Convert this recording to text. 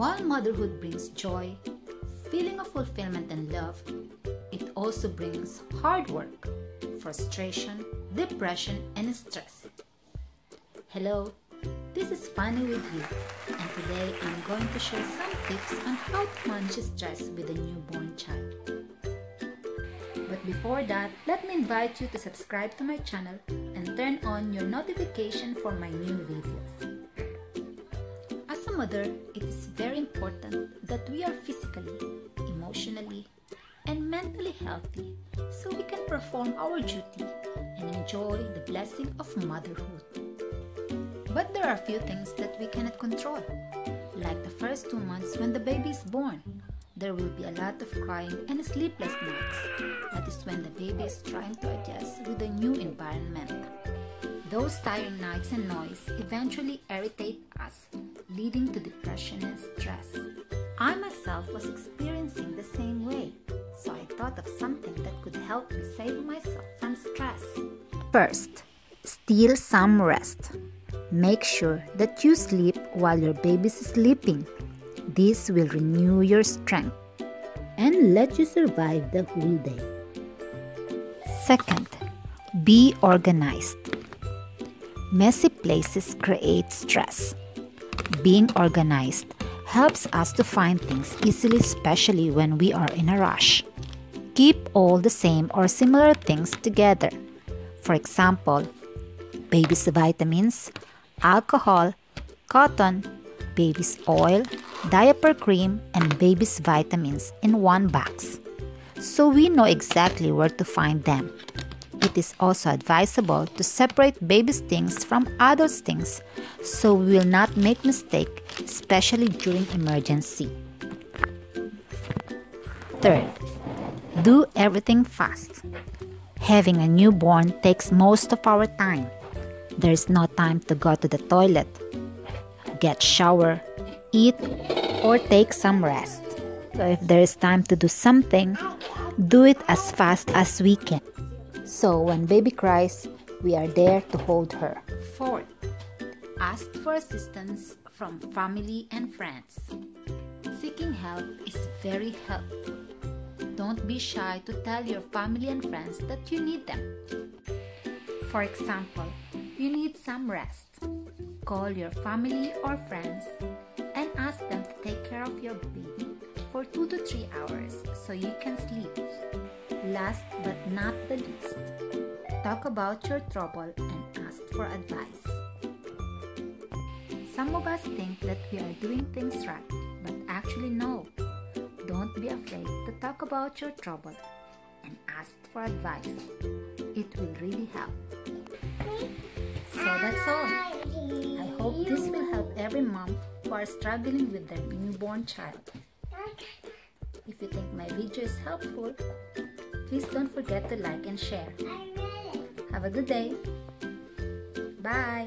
While motherhood brings joy, feeling of fulfillment and love, it also brings hard work, frustration, depression, and stress. Hello, this is Fanny with you, and today I'm going to share some tips on how to manage stress with a newborn child. But before that, let me invite you to subscribe to my channel and turn on your notification for my new videos mother, it is very important that we are physically, emotionally, and mentally healthy so we can perform our duty and enjoy the blessing of motherhood. But there are few things that we cannot control, like the first two months when the baby is born. There will be a lot of crying and sleepless nights. That is when the baby is trying to adjust with a new environment. Those tiring nights and noise eventually irritate us leading to depression and stress. I myself was experiencing the same way, so I thought of something that could help me save myself from stress. First, steal some rest. Make sure that you sleep while your baby is sleeping. This will renew your strength and let you survive the whole day. Second, be organized. Messy places create stress. Being organized helps us to find things easily, especially when we are in a rush. Keep all the same or similar things together. For example, baby's vitamins, alcohol, cotton, baby's oil, diaper cream, and baby's vitamins in one box. So we know exactly where to find them. It is also advisable to separate baby stings from adult stings so we will not make mistake, especially during emergency. Third, do everything fast. Having a newborn takes most of our time. There is no time to go to the toilet, get shower, eat, or take some rest. So if there is time to do something, do it as fast as we can. So when baby cries, we are there to hold her. Fourth, ask for assistance from family and friends. Seeking help is very helpful. Don't be shy to tell your family and friends that you need them. For example, you need some rest. Call your family or friends and ask them to take care of your baby for 2 to 3 hours so you can sleep. Last but not the least, talk about your trouble and ask for advice. Some of us think that we are doing things right, but actually, no. Don't be afraid to talk about your trouble and ask for advice. It will really help. So that's all. I hope this will help every mom who are struggling with their newborn child. If you think my video is helpful, Please don't forget to like and share. Have a good day. Bye.